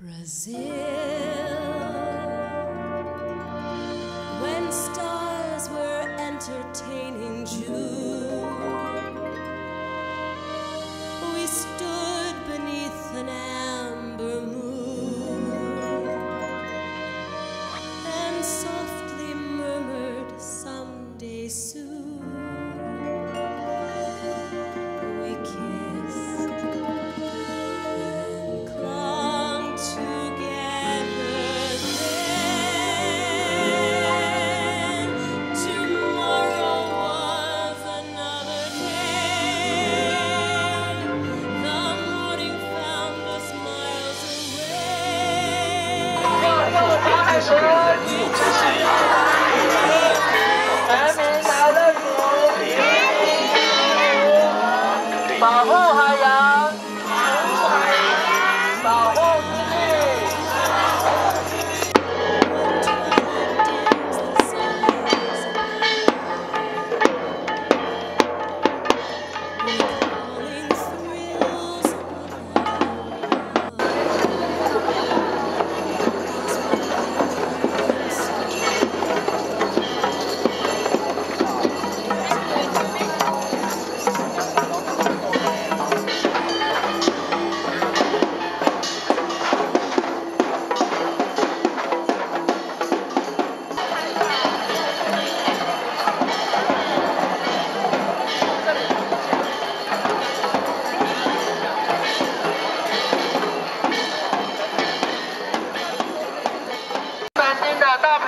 Brazil, when stars were entertaining June, we stood beneath an amber moon and saw.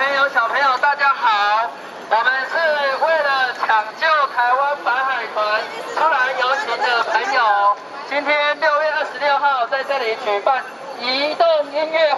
朋友小朋友大家好我们是为了抢救台湾白海豚出来游行的朋友今天六月二十六号在这里举办移动音乐